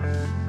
Bye.